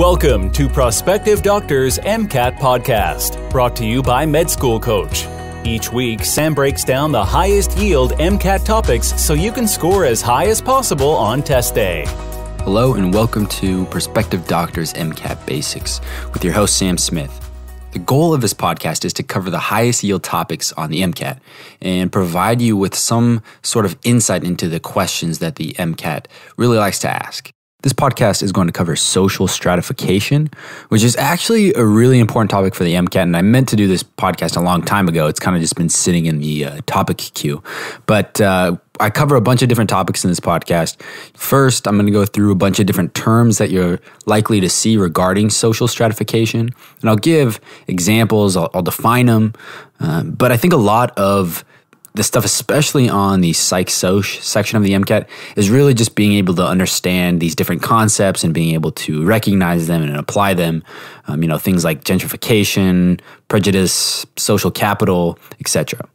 Welcome to Prospective Doctors MCAT Podcast, brought to you by Med School Coach. Each week, Sam breaks down the highest yield MCAT topics so you can score as high as possible on test day. Hello, and welcome to Prospective Doctors MCAT Basics with your host, Sam Smith. The goal of this podcast is to cover the highest yield topics on the MCAT and provide you with some sort of insight into the questions that the MCAT really likes to ask. This podcast is going to cover social stratification, which is actually a really important topic for the MCAT. And I meant to do this podcast a long time ago. It's kind of just been sitting in the uh, topic queue. But uh, I cover a bunch of different topics in this podcast. First, I'm going to go through a bunch of different terms that you're likely to see regarding social stratification. And I'll give examples, I'll, I'll define them. Um, but I think a lot of the stuff, especially on the psych soc section of the MCAT, is really just being able to understand these different concepts and being able to recognize them and apply them. Um, you know, things like gentrification, prejudice, social capital, etc.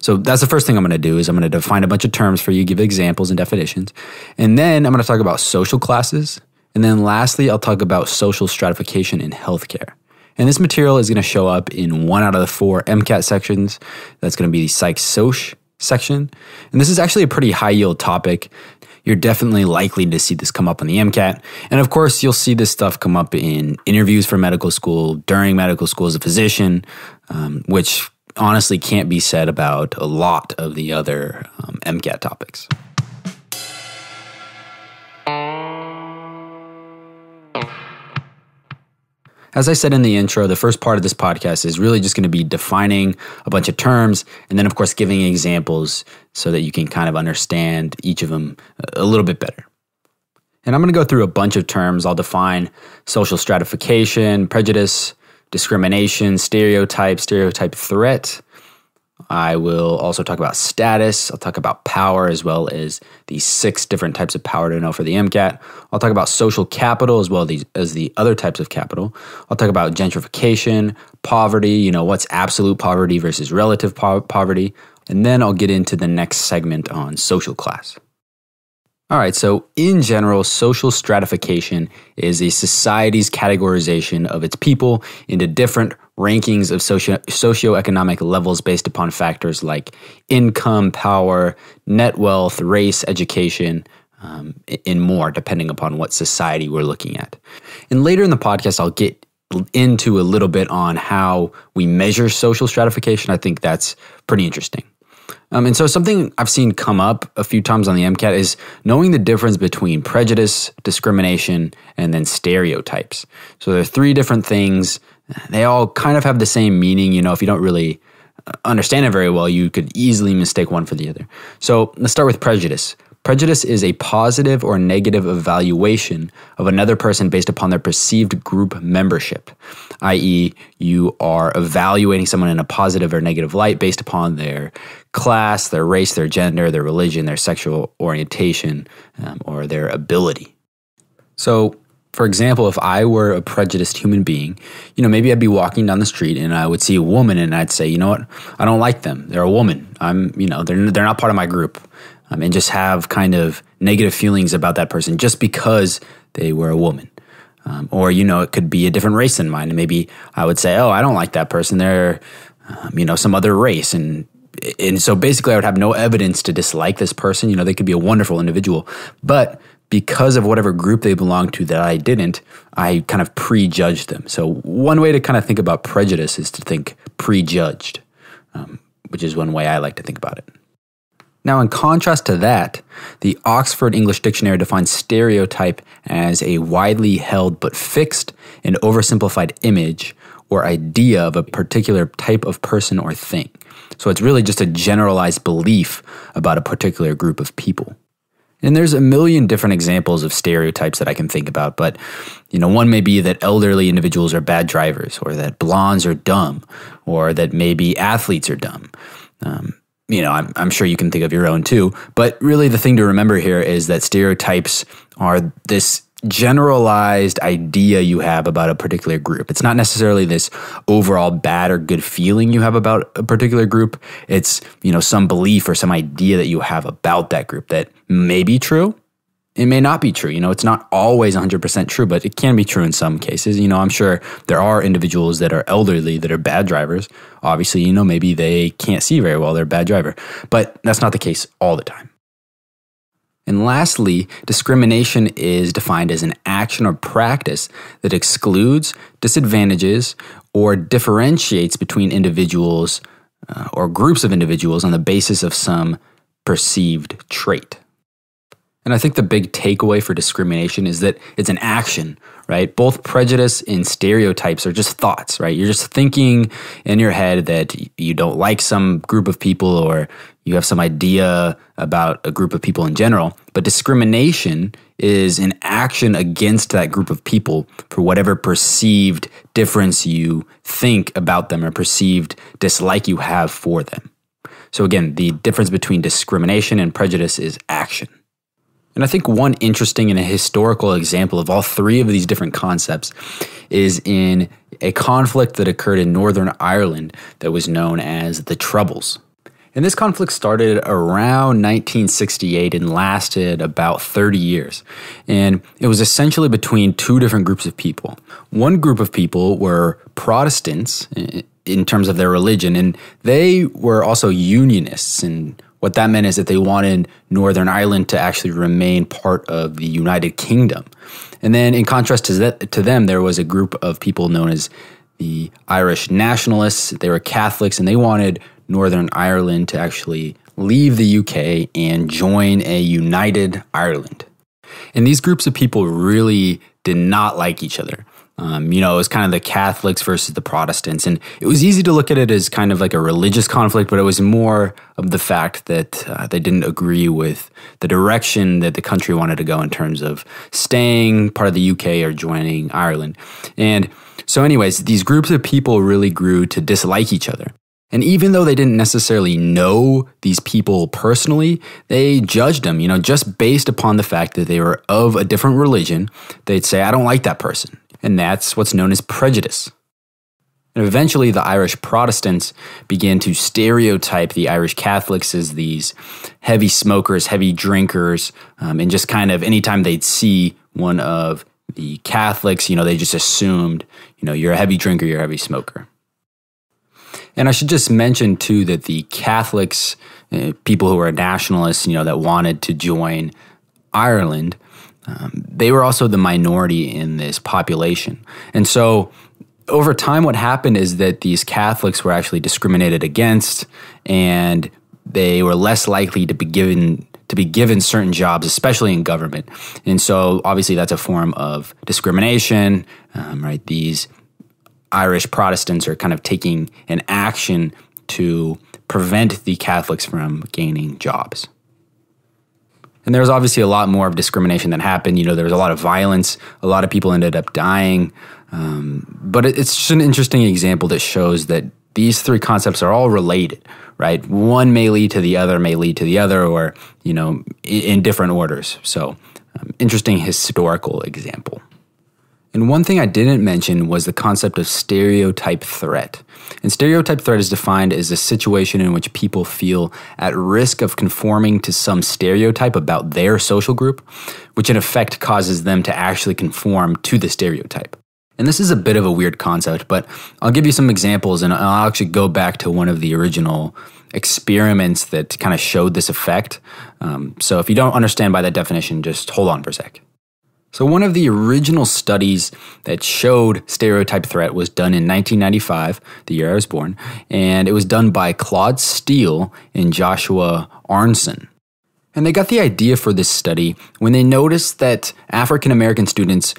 So that's the first thing I'm going to do is I'm going to define a bunch of terms for you, give examples and definitions, and then I'm going to talk about social classes, and then lastly, I'll talk about social stratification in healthcare. And this material is going to show up in one out of the four MCAT sections. That's going to be the Psych Soc section. And this is actually a pretty high yield topic. You're definitely likely to see this come up on the MCAT. And of course, you'll see this stuff come up in interviews for medical school, during medical school as a physician, um, which honestly can't be said about a lot of the other um, MCAT topics. As I said in the intro, the first part of this podcast is really just going to be defining a bunch of terms and then, of course, giving examples so that you can kind of understand each of them uh, a little bit better. And I'm going to go through a bunch of terms. I'll define social stratification, prejudice, discrimination, stereotype, stereotype threat, I will also talk about status. I'll talk about power as well as the six different types of power to know for the MCAT. I'll talk about social capital as well as the other types of capital. I'll talk about gentrification, poverty, you know, what's absolute poverty versus relative po- poverty. And then I'll get into the next segment on social class. All right, so in general, social stratification is a society's categorization of its people into different rankings of socio- socioeconomic levels based upon factors like income, power, net wealth, race, education, um, and more, depending upon what society we're looking at. And later in the podcast, I'll get into a little bit on how we measure social stratification. I think that's pretty interesting. Um, and so, something I've seen come up a few times on the MCAT is knowing the difference between prejudice, discrimination, and then stereotypes. So, there are three different things. They all kind of have the same meaning. You know, if you don't really uh, understand it very well, you could easily mistake one for the other. So, let's start with prejudice. Prejudice is a positive or negative evaluation of another person based upon their perceived group membership, i.e., you are evaluating someone in a positive or negative light based upon their class, their race, their gender, their religion, their sexual orientation, um, or their ability. So, for example, if I were a prejudiced human being, you know, maybe I'd be walking down the street and I would see a woman and I'd say, you know what, I don't like them. They're a woman. I'm, you know, they're they're not part of my group um, and just have kind of negative feelings about that person just because they were a woman. Um, or, you know, it could be a different race than mine. And maybe I would say, oh, I don't like that person. They're, um, you know, some other race. And, and so basically, I would have no evidence to dislike this person. You know, they could be a wonderful individual. But because of whatever group they belong to that I didn't, I kind of prejudged them. So, one way to kind of think about prejudice is to think prejudged, um, which is one way I like to think about it. Now, in contrast to that, the Oxford English Dictionary defines stereotype as a widely held but fixed and oversimplified image or idea of a particular type of person or thing. So it's really just a generalized belief about a particular group of people. And there's a million different examples of stereotypes that I can think about, but you know, one may be that elderly individuals are bad drivers, or that blondes are dumb, or that maybe athletes are dumb. Um, you know, I'm, I'm sure you can think of your own too. But really, the thing to remember here is that stereotypes are this generalized idea you have about a particular group. It's not necessarily this overall bad or good feeling you have about a particular group. It's, you know, some belief or some idea that you have about that group that may be true it may not be true. You know, it's not always 100% true, but it can be true in some cases. You know, I'm sure there are individuals that are elderly that are bad drivers. Obviously, you know, maybe they can't see very well, they're a bad driver, but that's not the case all the time. And lastly, discrimination is defined as an action or practice that excludes, disadvantages, or differentiates between individuals uh, or groups of individuals on the basis of some perceived trait. And I think the big takeaway for discrimination is that it's an action, right? Both prejudice and stereotypes are just thoughts, right? You're just thinking in your head that you don't like some group of people or you have some idea about a group of people in general. But discrimination is an action against that group of people for whatever perceived difference you think about them or perceived dislike you have for them. So, again, the difference between discrimination and prejudice is action. And I think one interesting and a historical example of all three of these different concepts is in a conflict that occurred in Northern Ireland that was known as the Troubles. And this conflict started around 1968 and lasted about 30 years. And it was essentially between two different groups of people. One group of people were Protestants eh, in terms of their religion, and they were also Unionists and what that meant is that they wanted Northern Ireland to actually remain part of the United Kingdom. And then, in contrast to, that, to them, there was a group of people known as the Irish nationalists. They were Catholics and they wanted Northern Ireland to actually leave the UK and join a united Ireland. And these groups of people really did not like each other. Um, you know, it was kind of the Catholics versus the Protestants. And it was easy to look at it as kind of like a religious conflict, but it was more of the fact that uh, they didn't agree with the direction that the country wanted to go in terms of staying part of the UK or joining Ireland. And so, anyways, these groups of people really grew to dislike each other. And even though they didn't necessarily know these people personally, they judged them, you know, just based upon the fact that they were of a different religion. They'd say, I don't like that person and that's what's known as prejudice. And eventually, the Irish Protestants began to stereotype the Irish Catholics as these heavy smokers, heavy drinkers, um, and just kind of anytime they'd see one of the Catholics, you know, they just assumed, you know, you're a heavy drinker, you're a heavy smoker. And I should just mention too that the Catholics, uh, people who were nationalists, you know, that wanted to join Ireland, um, they were also the minority in this population. And so over time, what happened is that these Catholics were actually discriminated against and they were less likely to be given to be given certain jobs, especially in government. And so, obviously, that's a form of discrimination, um, right? These Irish Protestants are kind of taking an action to prevent the Catholics from gaining jobs. And there was obviously a lot more of discrimination that happened. You know, there was a lot of violence. A lot of people ended up dying. Um, but it's just an interesting example that shows that these three concepts are all related, right? One may lead to the other, may lead to the other, or, you know, in, in different orders. So, um, interesting historical example. And one thing I didn't mention was the concept of stereotype threat. And stereotype threat is defined as a situation in which people feel at risk of conforming to some stereotype about their social group, which in effect causes them to actually conform to the stereotype. And this is a bit of a weird concept, but I'll give you some examples and I'll actually go back to one of the original experiments that kind of showed this effect. Um, so if you don't understand by that definition, just hold on for a sec. So, one of the original studies that showed stereotype threat was done in 1995, the year I was born, and it was done by Claude Steele and Joshua Aronson. And they got the idea for this study when they noticed that African American students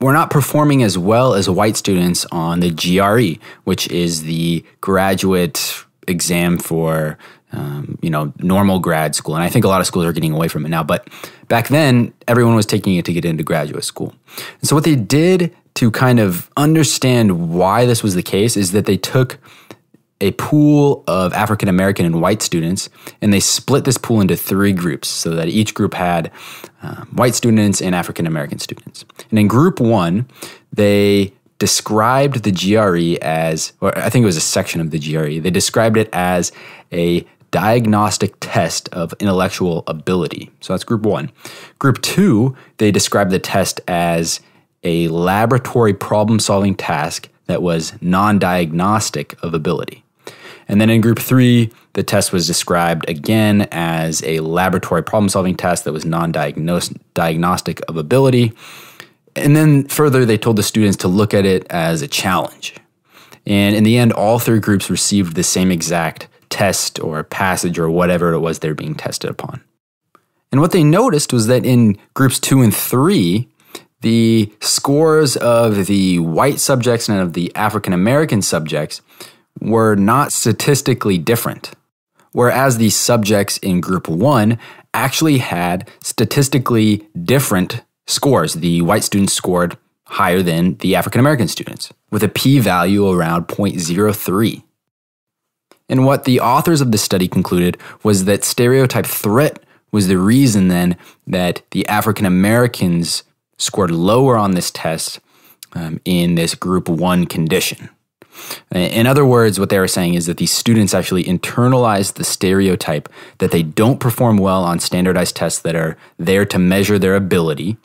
were not performing as well as white students on the GRE, which is the graduate exam for um, you know, normal grad school. And I think a lot of schools are getting away from it now. But back then, everyone was taking it to get into graduate school. And so what they did to kind of understand why this was the case is that they took a pool of African American and white students, and they split this pool into three groups so that each group had um, white students and African American students. And in group one, they described the GRE as, or I think it was a section of the GRE, they described it as a diagnostic test of intellectual ability. So that's group one. Group two, they described the test as a laboratory problem solving task that was non diagnostic of ability. And then in group three, the test was described again as a laboratory problem solving test that was non diagnostic of ability. And then further, they told the students to look at it as a challenge. And in the end, all three groups received the same exact test or passage or whatever it was they're being tested upon. And what they noticed was that in groups two and three, the scores of the white subjects and of the African American subjects were not statistically different, whereas the subjects in group one actually had statistically different scores. The white students scored higher than the African American students, with a p value around 0.03. And what the authors of the study concluded was that stereotype threat was the reason then that the African Americans scored lower on this test um, in this group one condition. In other words, what they were saying is that these students actually internalize the stereotype that they don't perform well on standardized tests that are there to measure their ability,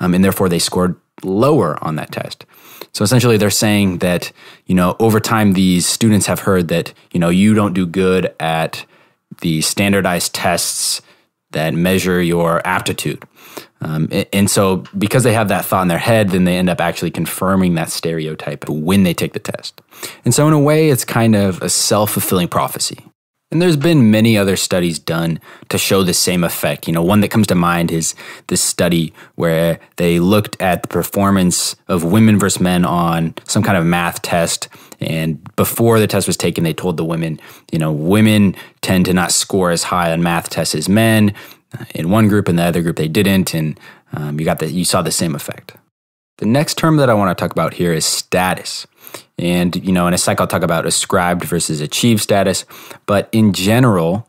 um, and therefore they scored lower on that test. So essentially, they're saying that, you know, over time, these students have heard that, you know, you don't do good at the standardized tests that measure your aptitude. Um, and so, because they have that thought in their head, then they end up actually confirming that stereotype when they take the test. And so, in a way, it's kind of a self fulfilling prophecy. And there's been many other studies done to show the same effect. You know, one that comes to mind is this study where they looked at the performance of women versus men on some kind of math test. And before the test was taken, they told the women, you know, women tend to not score as high on math tests as men. In one group, in the other group, they didn't. And um, you got the, you saw the same effect. The next term that I want to talk about here is status. And, you know, in a sec, I'll talk about ascribed versus achieved status. But in general,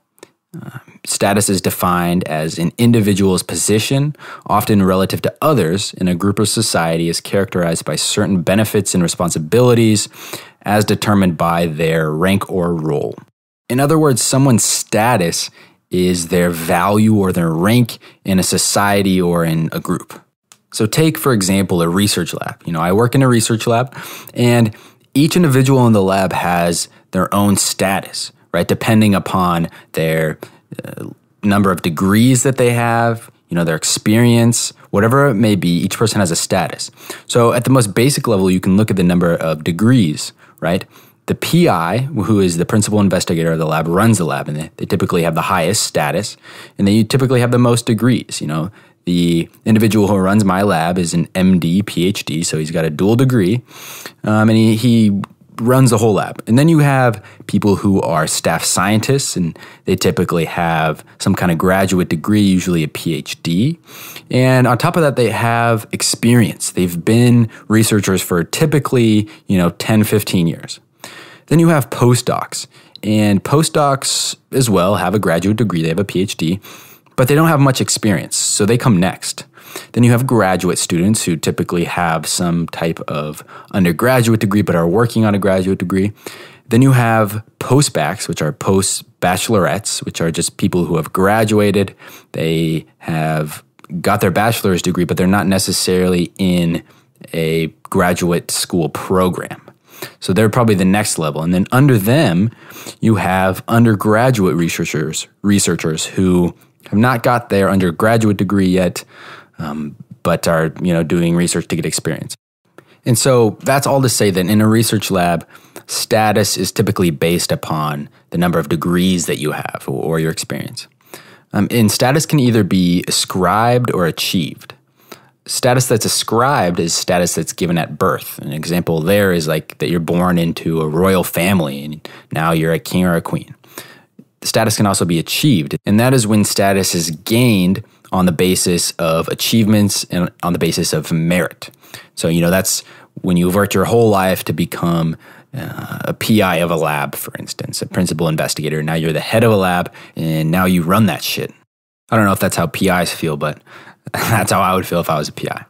uh, status is defined as an individual's position, often relative to others in a group or society, is characterized by certain benefits and responsibilities as determined by their rank or role. In other words, someone's status is their value or their rank in a society or in a group. So, take, for example, a research lab. You know, I work in a research lab, and each individual in the lab has their own status, right? Depending upon their uh, number of degrees that they have, you know, their experience, whatever it may be, each person has a status. So at the most basic level, you can look at the number of degrees, right? The PI, who is the principal investigator of the lab, runs the lab, and they, they typically have the highest status, and they typically have the most degrees. You know, the individual who runs my lab is an MD, PhD, so he's got a dual degree, um, and he, he runs the whole lab. And then you have people who are staff scientists, and they typically have some kind of graduate degree, usually a PhD. And on top of that, they have experience. They've been researchers for typically, you know, 10, 15 years. Then you have postdocs. And postdocs as well have a graduate degree, they have a PhD but they don't have much experience, so they come next. Then you have graduate students who typically have some type of undergraduate degree but are working on a graduate degree. Then you have postbaccs, which are post bachelorettes, which are just people who have graduated. They have got their bachelor's degree, but they're not necessarily in a graduate school program. So they're probably the next level. And then under them, you have undergraduate researchers, researchers who have not got their undergraduate degree yet, um, but are you know doing research to get experience. And so that's all to say that in a research lab, status is typically based upon the number of degrees that you have or your experience. Um, and status can either be ascribed or achieved. Status that's ascribed is status that's given at birth. An example there is like that you're born into a royal family and now you're a king or a queen status can also be achieved. And that is when status is gained on the basis of achievements and on the basis of merit. So, you know, that's when you worked your whole life to become uh, a PI of a lab, for instance, a principal investigator. Now you're the head of a lab and now you run that shit. I don't know if that's how PIs feel, but that's how I would feel if I was a PI.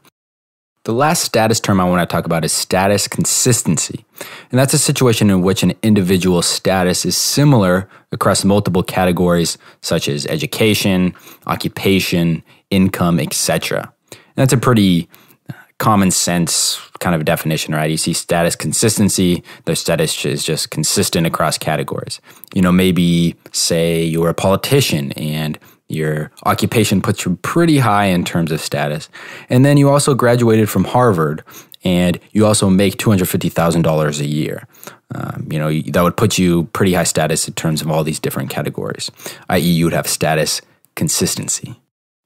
The last status term I want to talk about is status consistency. And that's a situation in which an individual's status is similar across multiple categories such as education, occupation, income, etc. That's a pretty uh, common sense kind of definition, right? You see status consistency, their status is just consistent across categories. You know, maybe say you're a politician and your occupation puts you pretty high in terms of status. And then you also graduated from Harvard and you also make $250,000 a year. Um, you know, that would put you pretty high status in terms of all these different categories, i.e., you would have status consistency.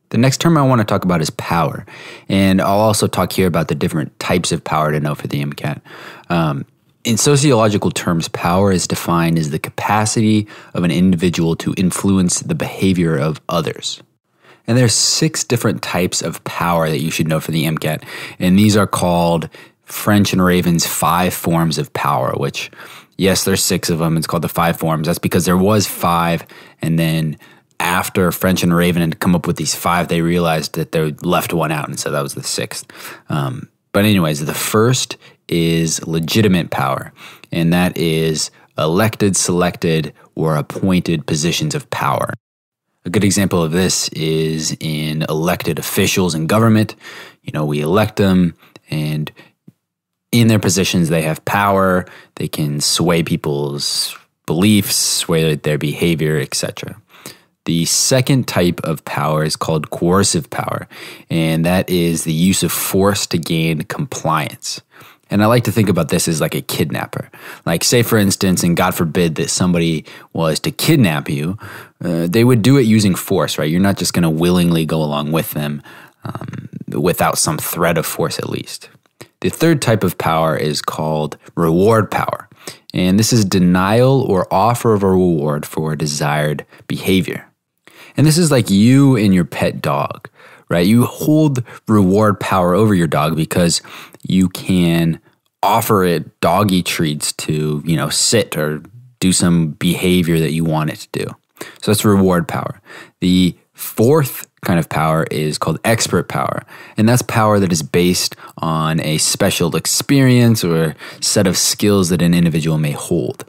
The next term I want to talk about is power. And I'll also talk here about the different types of power to know for the MCAT. Um, in sociological terms, power is defined as the capacity of an individual to influence the behavior of others. And there's six different types of power that you should know for the MCAT. And these are called French and Raven's five forms of power, which, yes, there's six of them. It's called the five forms. That's because there was five. And then after French and Raven had come up with these five, they realized that they left one out. And so that was the sixth. Um, but, anyways, the first is legitimate power, and that is elected, selected, or appointed positions of power. A good example of this is in elected officials in government. You know, we elect them, and in their positions, they have power. They can sway people's beliefs, sway their behavior, etc. The second type of power is called coercive power, and that is the use of force to gain compliance. And I like to think about this as like a kidnapper. Like, say, for instance, and God forbid that somebody was to kidnap you, uh, they would do it using force, right? You're not just going to willingly go along with them um, without some threat of force, at least. The third type of power is called reward power. And this is denial or offer of a reward for desired behavior. And this is like you and your pet dog, right? You hold reward power over your dog because you can offer it doggy treats to, you know, sit or do some behavior that you want it to do. So that's reward power. The fourth kind of power is called expert power. And that's power that is based on a special experience or set of skills that an individual may hold.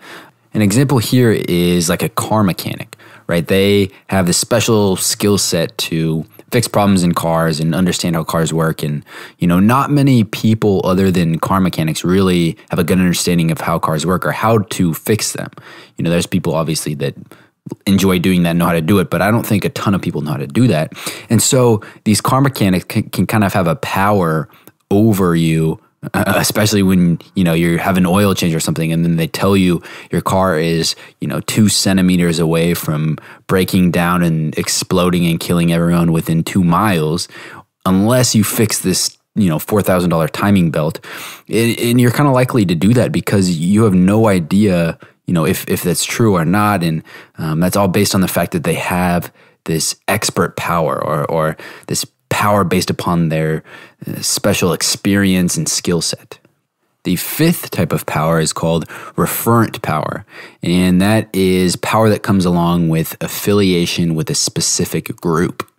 An example here is like a car mechanic, right? They have this special skill set to fix problems in cars and understand how cars work. And, you know, not many people other than car mechanics really have a good understanding of how cars work or how to fix them. You know, there's people obviously that enjoy doing that and know how to do it, but I don't think a ton of people know how to do that. And so these car mechanics can, can kind of have a power over you especially when you know you have an oil change or something and then they tell you your car is you know two centimeters away from breaking down and exploding and killing everyone within two miles unless you fix this you know $4000 timing belt. And you're kind of likely to do that because you have no idea you know if, if that's true or not. And um, that's all based on the fact that they have this expert power or, or this power based upon their uh, special experience and skill set. The fifth type of power is called referent power, and that is power that comes along with affiliation with a specific group.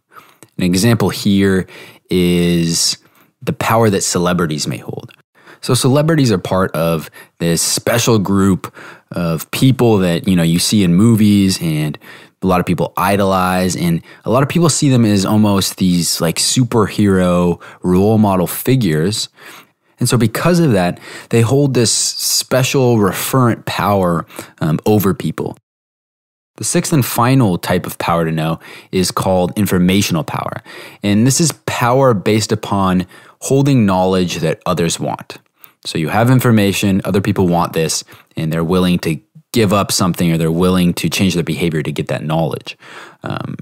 An example here is the power that celebrities may hold. So celebrities are part of this special group of people that you know you see in movies and a lot of people idolize and a lot of people see them as almost these like superhero role model figures. And so because of that they hold this special referent power um, over people. The sixth and final type of power to know is called informational power. And this is power based upon holding knowledge that others want. So you have information other people want this and they're willing to give up something or they're willing to change their behavior to get that knowledge. Um,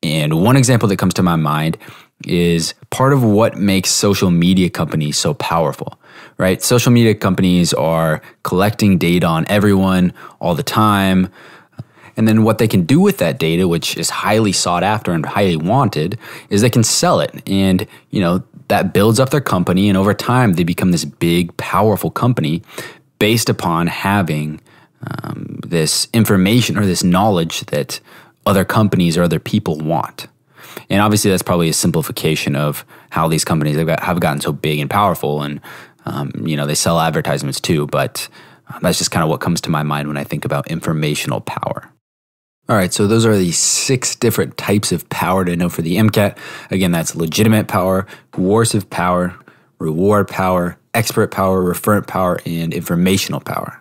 and one example that comes to my mind is part of what makes social media companies so powerful, right? Social media companies are collecting data on everyone all the time. And then what they can do with that data, which is highly sought after and highly wanted, is they can sell it. And, you know, that builds up their company. And over time, they become this big, powerful company based upon having um, this information or this knowledge that other companies or other people want. And obviously, that's probably a simplification of how these companies have, got, have gotten so big and powerful. And, um, you know, they sell advertisements too. But uh, that's just kind of what comes to my mind when I think about informational power. All right, so those are the six different types of power to know for the MCAT. Again, that's legitimate power, coercive power, reward power, expert power, referent power, and informational power.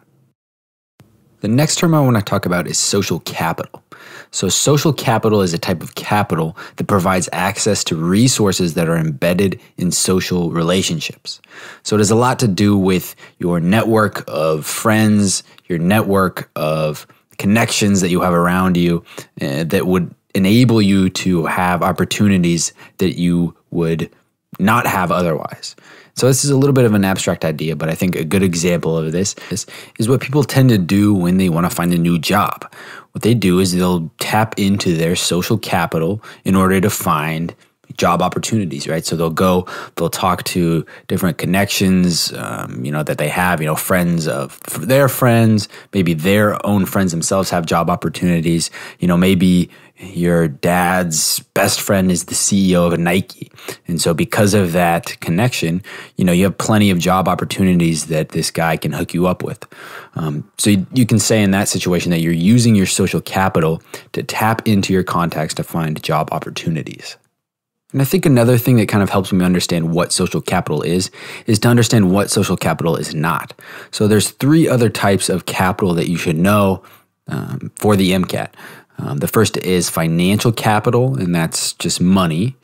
The next term I want to talk about is social capital. So, social capital is a type of capital that provides access to resources that are embedded in social relationships. So, it has a lot to do with your network of friends, your network of connections that you have around you uh, that would enable you to have opportunities that you would not have otherwise. So this is a little bit of an abstract idea, but I think a good example of this is, is what people tend to do when they want to find a new job. What they do is they'll tap into their social capital in order to find job opportunities, right? So they'll go, they'll talk to different connections, um, you know, that they have, you know, friends of their friends, maybe their own friends themselves have job opportunities. You know, maybe your dad's best friend is the CEO of Nike. And so because of that connection, you know, you have plenty of job opportunities that this guy can hook you up with. Um, so you, you, can say in that situation that you're using your social capital to tap into your contacts to find job opportunities. And I think another thing that kind of helps me understand what social capital is is to understand what social capital is not. So there's three other types of capital that you should know um, for the MCAT. Um, the first is financial capital, and that's just money.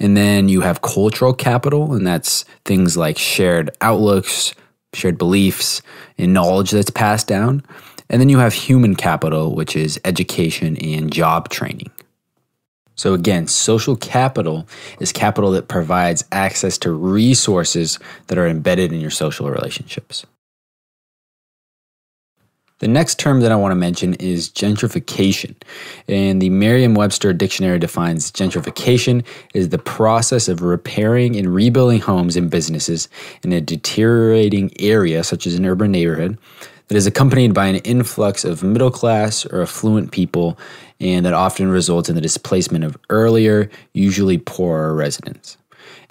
And then you have cultural capital, and that's things like shared outlooks, shared beliefs, and knowledge that's passed down. And then you have human capital, which is education and job training. So, again, social capital is capital that provides access to resources that are embedded in your social relationships. The next term that I want to mention is gentrification. And the Merriam Webster Dictionary defines gentrification as the process of repairing and rebuilding homes and businesses in a deteriorating area, such as an urban neighborhood, that is accompanied by an influx of middle class or affluent people and that often results in the displacement of earlier, usually poorer residents.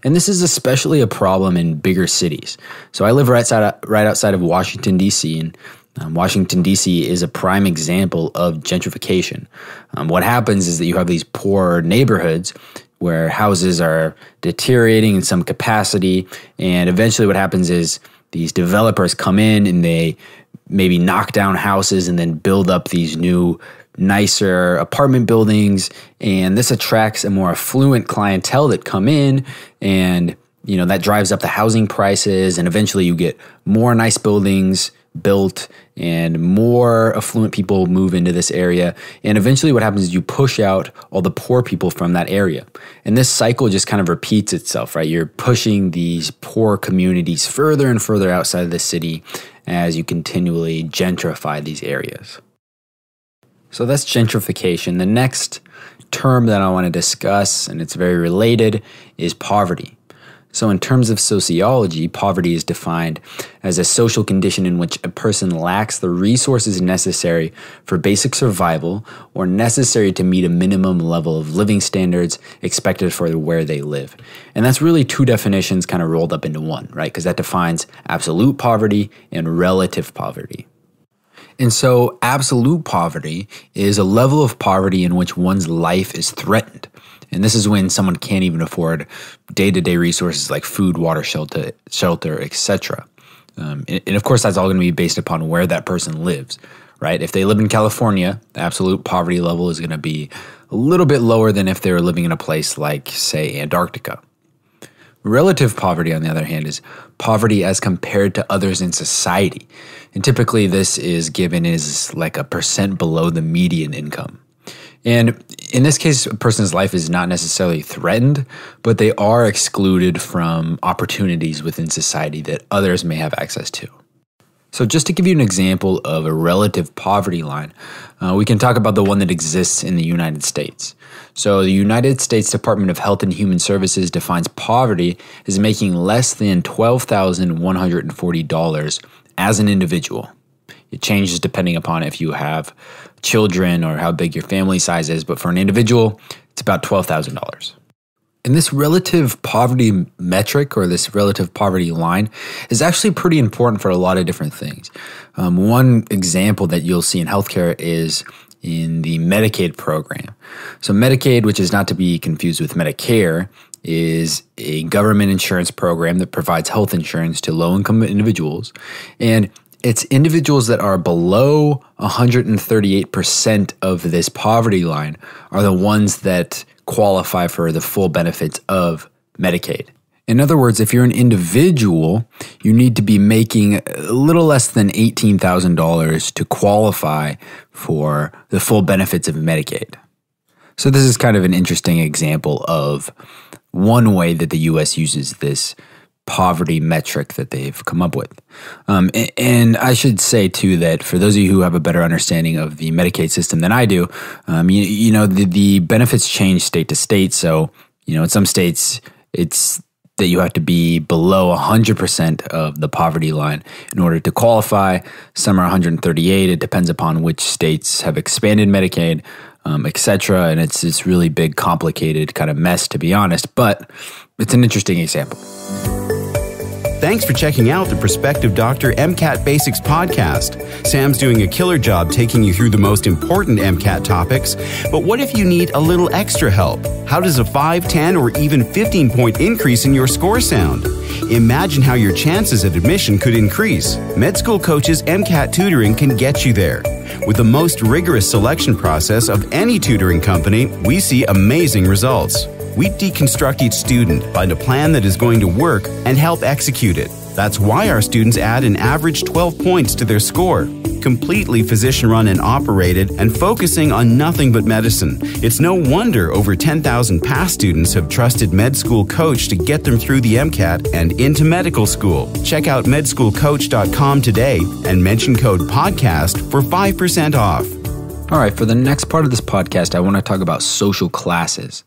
And this is especially a problem in bigger cities. So I live right outside, right outside of Washington, D.C., and um, Washington, D.C. is a prime example of gentrification. Um, what happens is that you have these poor neighborhoods where houses are deteriorating in some capacity, and eventually what happens is these developers come in and they maybe knock down houses and then build up these new nicer apartment buildings and this attracts a more affluent clientele that come in and you know that drives up the housing prices and eventually you get more nice buildings built and more affluent people move into this area and eventually what happens is you push out all the poor people from that area and this cycle just kind of repeats itself right you're pushing these poor communities further and further outside of the city as you continually gentrify these areas so that's gentrification. The next term that I want to discuss, and it's very related, is poverty. So, in terms of sociology, poverty is defined as a social condition in which a person lacks the resources necessary for basic survival or necessary to meet a minimum level of living standards expected for where they live. And that's really two definitions kind of rolled up into one, right? Because that defines absolute poverty and relative poverty. And so, absolute poverty is a level of poverty in which one's life is threatened. And this is when someone can't even afford day-to-day resources like food, water, shelter, shelter, etc. Um, and, and of course, that's all going to be based upon where that person lives, right? If they live in California, the absolute poverty level is going to be a little bit lower than if they were living in a place like, say, Antarctica. Relative poverty, on the other hand, is poverty as compared to others in society. And typically, this is given as like a percent below the median income. And in this case, a person's life is not necessarily threatened, but they are excluded from opportunities within society that others may have access to. So, just to give you an example of a relative poverty line, uh, we can talk about the one that exists in the United States. So, the United States Department of Health and Human Services defines poverty as making less than $12,140 as an individual. It changes depending upon if you have children or how big your family size is, but for an individual, It's about $12,000. And this relative poverty metric or this relative poverty line is actually pretty important for a lot of different things. Um, one example that you'll see in healthcare is in the Medicaid program. So, Medicaid, which is not to be confused with Medicare, is a government insurance program that provides health insurance to low income individuals. And it's individuals that are below 138% of this poverty line are the ones that qualify for the full benefits of Medicaid. In other words, if you're an individual, you need to be making a little less than $18,000 to qualify for the full benefits of Medicaid. So, this is kind of an interesting example of one way that the US uses this poverty metric that they've come up with. Um, and, I should say too that for those of you who have a better understanding of the Medicaid system than I do, um, you, you, know the, the benefits change state to state. So you know in some states it's that you have to be below 100% of the poverty line in order to qualify. Some are 138. It depends upon which states have expanded Medicaid, um, etc. And it's this really big, complicated kind of mess, to be honest. But it's an interesting example. Thanks for checking out the Prospective Doctor MCAT Basics podcast. Sam's doing a killer job taking you through the most important MCAT topics, but what if you need a little extra help? How does a 5, 10, or even 15 point increase in your score sound? Imagine how your chances at admission could increase. Med School Coaches MCAT tutoring can get you there. With the most rigorous selection process of any tutoring company, we see amazing results. We deconstruct each student, find a plan that is going to work, and help execute it. That's why our students add an average 12 points to their score. Completely physician run and operated, and focusing on nothing but medicine. It's no wonder over 10,000 past students have trusted Med School Coach to get them through the MCAT and into medical school. Check out medschoolcoach.com today and mention code PODCAST for 5% off. All right, for the next part of this podcast, I want to talk about social classes.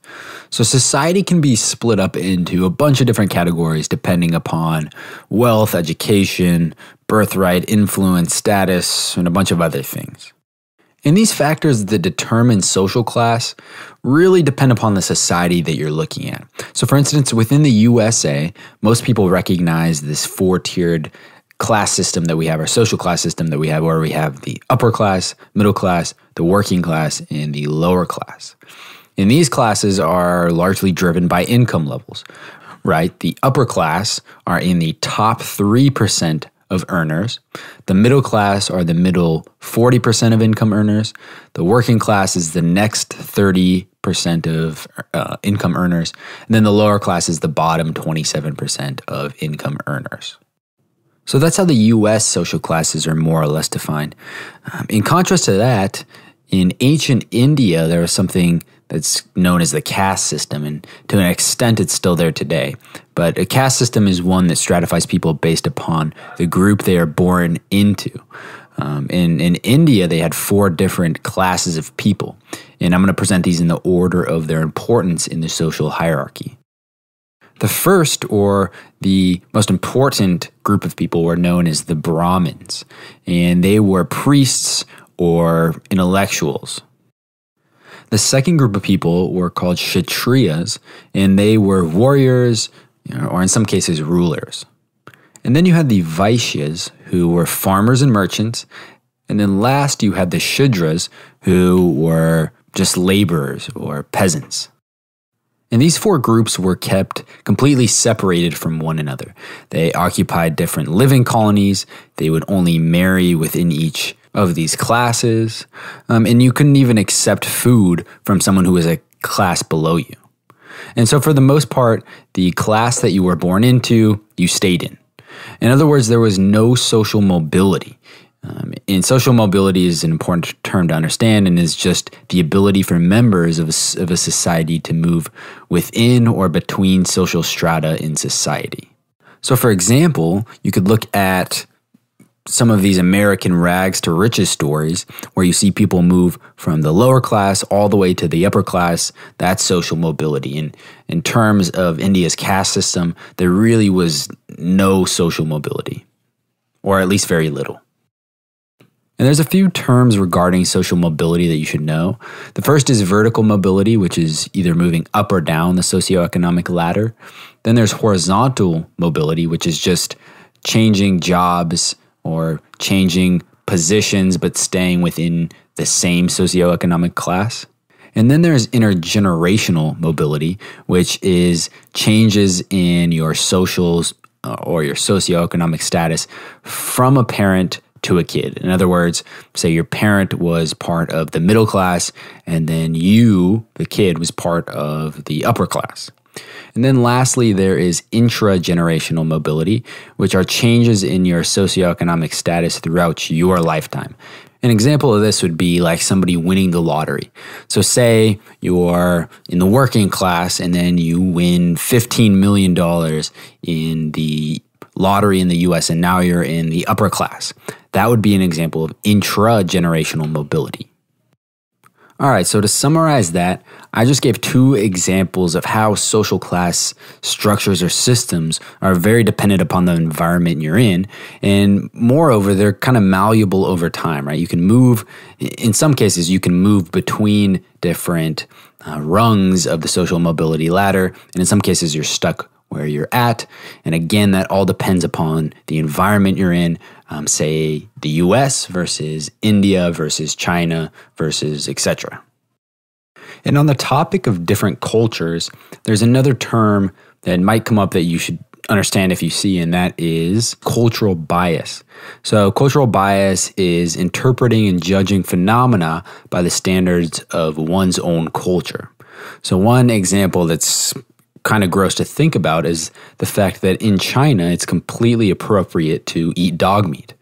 So, society can be split up into a bunch of different categories depending upon wealth, education, birthright, influence, status, and a bunch of other things. And these factors that determine social class really depend upon the society that you're looking at. So, for instance, within the USA, most people recognize this four tiered class system that we have, our social class system that we have, where we have the upper class, middle class, the working class, and the lower class. And these classes are largely driven by income levels, right? The upper class are in the top 3% of earners. The middle class are the middle 40% of income earners. The working class is the next 30% of uh, income earners. And then the lower class is the bottom 27% of income earners. So that's how the US social classes are more or less defined. Um, in contrast to that, in ancient India, there was something that's known as the caste system, and to an extent, it's still there today. But a caste system is one that stratifies people based upon the group they are born into. Um, in, in India, they had four different classes of people, and I'm going to present these in the order of their importance in the social hierarchy. The first, or the most important group of people, were known as the Brahmins, and they were priests or intellectuals. The second group of people were called Kshatriyas, and they were warriors, you know, or in some cases, rulers. And then you had the Vaishyas, who were farmers and merchants. And then last, you had the Shudras, who were just laborers or peasants. And these four groups were kept completely separated from one another. They occupied different living colonies. They would only marry within each of these classes. Um, and you couldn't even accept food from someone who was a class below you. And so, for the most part, the class that you were born into, you stayed in. In other words, there was no social mobility. Um, and social mobility is an important term to understand and is just the ability for members of a, of a society to move within or between social strata in society. So, for example, you could look at some of these American rags to riches stories where you see people move from the lower class all the way to the upper class. That's social mobility. And in terms of India's caste system, there really was no social mobility, or at least very little. And there's a few terms regarding social mobility that you should know. The first is vertical mobility, which is either moving up or down the socioeconomic ladder. Then there's horizontal mobility, which is just changing jobs or changing positions but staying within the same socioeconomic class. And then there's intergenerational mobility, which is changes in your socials uh, or your socioeconomic status from a parent to a kid. In other words, say your parent was part of the middle class and then you, the kid, was part of the upper class. And then lastly, there is intragenerational mobility, which are changes in your socioeconomic status throughout your lifetime. An example of this would be like somebody winning the lottery. So, say you're in the working class and then you win $15 million in the lottery in the US, and now you're in the upper class. That would be an example of intra generational mobility. All right, so to summarize that, I just gave two examples of how social class structures or systems are very dependent upon the environment you're in. And moreover, they're kind of malleable over time, right? You can move, in some cases, you can move between different uh, rungs of the social mobility ladder. And in some cases, you're stuck where you're at. And again, that all depends upon the environment you're in, um, say the US versus India versus China versus etc. And on the topic of different cultures, there's another term that might come up that you should understand if you see, and that is cultural bias. So, cultural bias is interpreting and judging phenomena by the standards of one's own culture. So, one example that's kind of gross to think about is the fact that in China, it's completely appropriate to eat dog meat.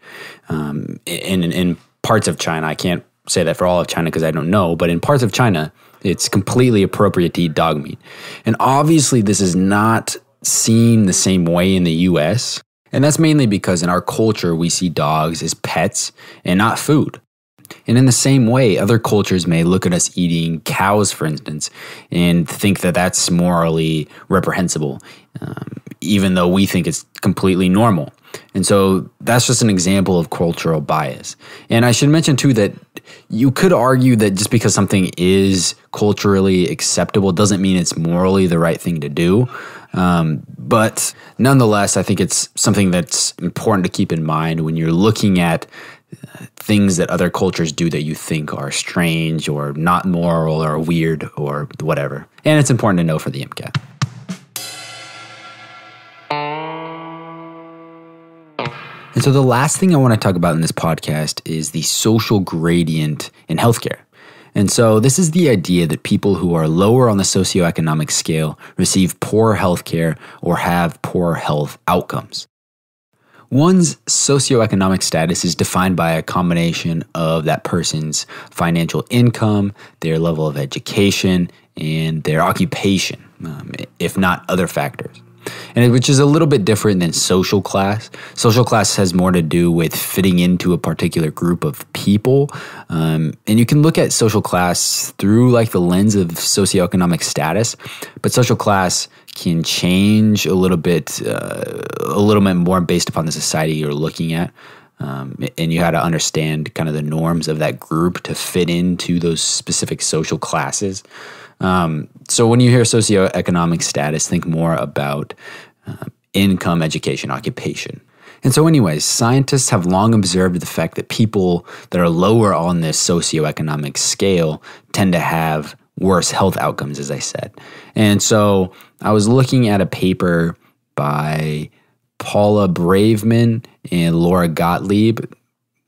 Um, in, in parts of China, I can't say that for all of China because I don't know, but in parts of China, it's completely appropriate to eat dog meat. And obviously, this is not seen the same way in the US. And that's mainly because in our culture, we see dogs as pets and not food. And in the same way, other cultures may look at us eating cows, for instance, and think that that's morally reprehensible, um, even though we think it's completely normal. And so that's just an example of cultural bias. And I should mention too that you could argue that just because something is culturally acceptable doesn't mean it's morally the right thing to do. Um, but nonetheless, I think it's something that's important to keep in mind when you're looking at things that other cultures do that you think are strange or not moral or weird or whatever. And it's important to know for the MCAT. And so, the last thing I want to talk about in this podcast is the social gradient in healthcare. And so, this is the idea that people who are lower on the socioeconomic scale receive poor healthcare or have poor health outcomes. One's socioeconomic status is defined by a combination of that person's financial income, their level of education, and their occupation, um, if not other factors and which is a little bit different than social class. Social class has more to do with fitting into a particular group of people, um, and you can look at social class through like the lens of socioeconomic status, but social class can change a little bit, uh, a little bit more based upon the society you're looking at. Um, and you had to understand kind of the norms of that group to fit into those specific social classes. Um, so when you hear socioeconomic status, think more about uh, income, education, occupation. And so, anyways, scientists have long observed the fact that people that are lower on this socioeconomic scale tend to have worse health outcomes, as I said. And so, I was looking at a paper by Paula Braveman and Laura Gottlieb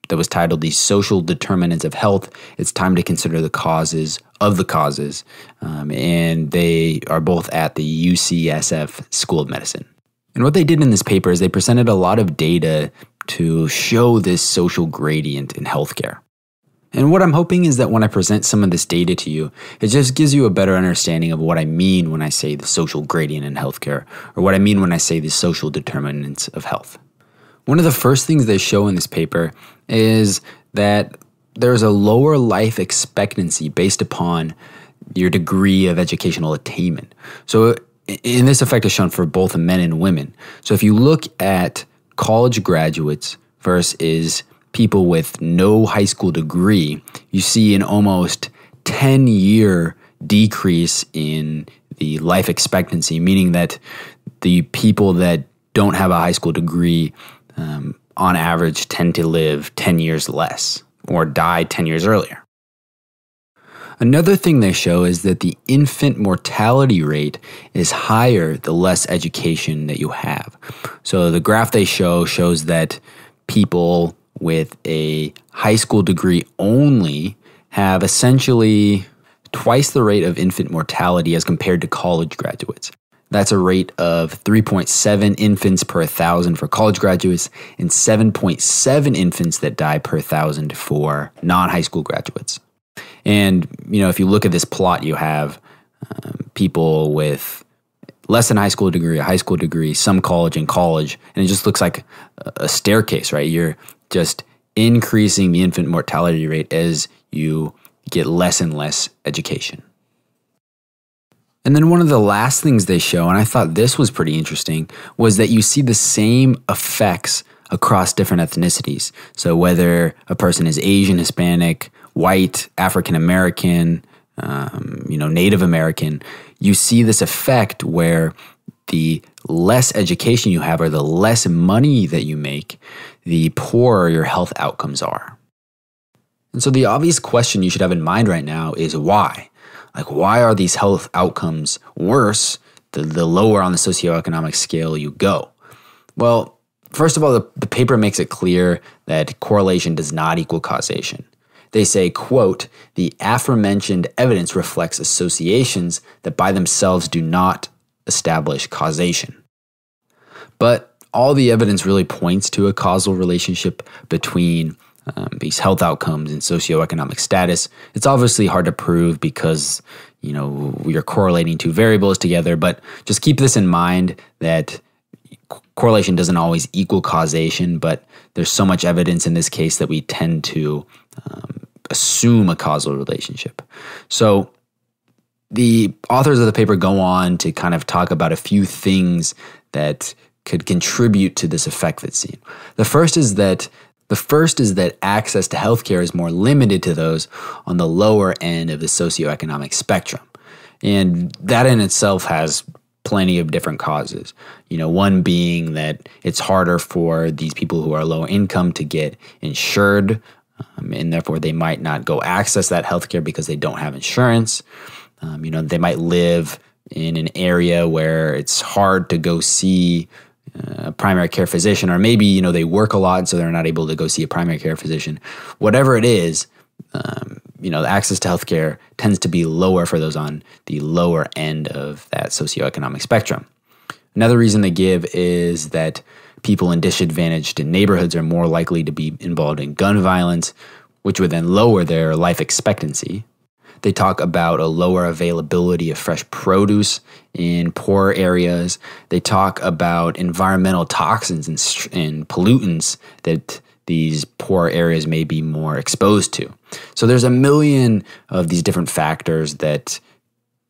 that was titled The Social Determinants of Health. It's time to consider the causes of the causes. Um, and they are both at the UCSF School of Medicine. And what they did in this paper is they presented a lot of data to show this social gradient in healthcare. And what I'm hoping is that when I present some of this data to you, it just gives you a better understanding of what I mean when I say the social gradient in healthcare, or what I mean when I say the social determinants of health. One of the first things they show in this paper is that there's a lower life expectancy based upon your degree of educational attainment. So, in this effect is shown for both men and women. So, if you look at college graduates versus people with no high school degree, you see an almost 10 year decrease in the life expectancy, meaning that the people that don't have a high school degree um, on average tend to live 10 years less or die 10 years earlier. Another thing they show is that the infant mortality rate is higher the less education that you have. So the graph they show shows that people with a high school degree only have essentially twice the rate of infant mortality as compared to college graduates. That's a rate of 3.7 infants per 1,000 for college graduates and 7.7 infants that die per 1,000 for non high school graduates. And, you know, if you look at this plot, you have um, people with less than high school degree, a high school degree, some college and college, and it just looks like a staircase, right? You're just increasing the infant mortality rate as you get less and less education. And then one of the last things they show, and I thought this was pretty interesting, was that you see the same effects across different ethnicities. So whether a person is Asian, Hispanic, white, African American, um, you know, Native American, you see this effect where the less education you have or the less money that you make, the poorer your health outcomes are. And so the obvious question you should have in mind right now is why? Like, why are these health outcomes worse the, the lower on the socioeconomic scale you go? Well, first of all, the, the paper makes it clear that correlation does not equal causation. They say, quote, the aforementioned evidence reflects associations that by themselves do not establish causation. But all the evidence really points to a causal relationship between um, these health outcomes and socioeconomic status. It's obviously hard to prove because you know we are correlating two variables together, but just keep this in mind that correlation doesn't always equal causation, but there's so much evidence in this case that we tend to um, assume a causal relationship. So the authors of the paper go on to kind of talk about a few things that could contribute to this effect that's seen. The first is that the first is that access to healthcare is more limited to those on the lower end of the socioeconomic spectrum. And that in itself has plenty of different causes. You know, one being that it's harder for these people who are low income to get insured, um, and therefore they might not go access that healthcare because they don't have insurance. Um, you know, they might live in an area where it's hard to go see a primary care physician, or maybe you know they work a lot, so they're not able to go see a primary care physician. Whatever it is, um, you know, the access to healthcare tends to be lower for those on the lower end of that socioeconomic spectrum. Another reason they give is that people in disadvantaged neighborhoods are more likely to be involved in gun violence, which would then lower their life expectancy. They talk about a lower availability of fresh produce in poor areas. They talk about environmental toxins and, and pollutants that these poor areas may be more exposed to. So there's a million of these different factors that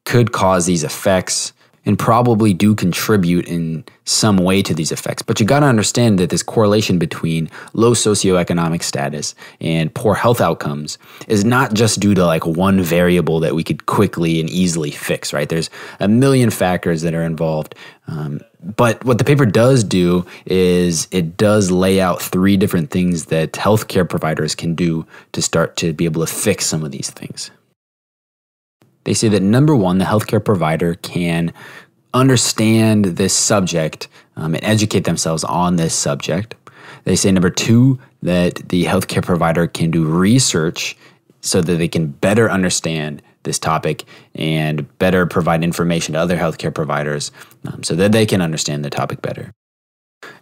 could cause these effects and probably do contribute in some way to these effects. But you got to understand that this correlation between low socioeconomic status and poor health outcomes is not just due to like one variable that we could quickly and easily fix, right? There's a million factors that are involved. Um, but what the paper does do is it does lay out three different things that healthcare providers can do to start to be able to fix some of these things. They say that number one, the healthcare provider can understand this subject um, and educate themselves on this subject. They say number two, that the healthcare provider can do research so that they can better understand this topic and better provide information to other healthcare providers um, so that they can understand the topic better.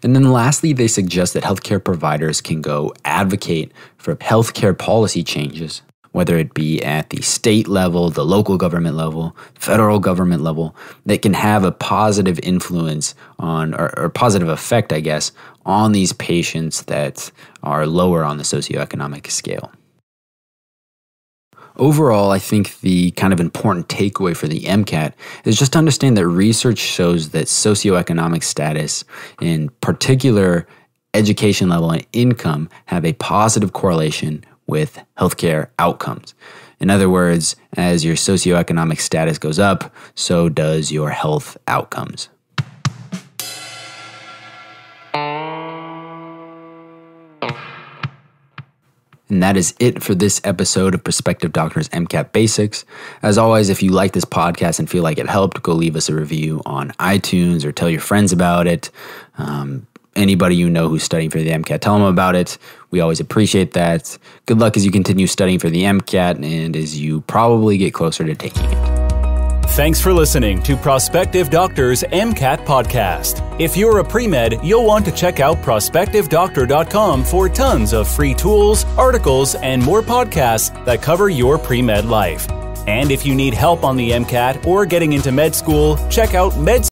And then lastly, they suggest that healthcare providers can go advocate for healthcare policy changes whether it be at the state level, the local government level, federal government level, that can have a positive influence on, or, or positive effect, I guess, on these patients that are lower on the socioeconomic scale. Overall, I think the kind of important takeaway for the MCAT is just to understand that research shows that socioeconomic status, in particular education level and income have a positive correlation with healthcare outcomes. In other words, as your socioeconomic status goes up, so does your health outcomes. And that is it for this episode of Prospective Doctors MCAT Basics. As always, if you like this podcast and feel like it helped, go leave us a review on iTunes or tell your friends about it. Um, anybody you know who's studying for the MCAT, tell them about it. We always appreciate that. Good luck as you continue studying for the MCAT and as you probably get closer to taking it. Thanks for listening to Prospective Doctors MCAT podcast. If you're a pre-med, you'll want to check out prospectivedoctor.com for tons of free tools, articles, and more podcasts that cover your pre-med life. And if you need help on the MCAT or getting into med school, check out med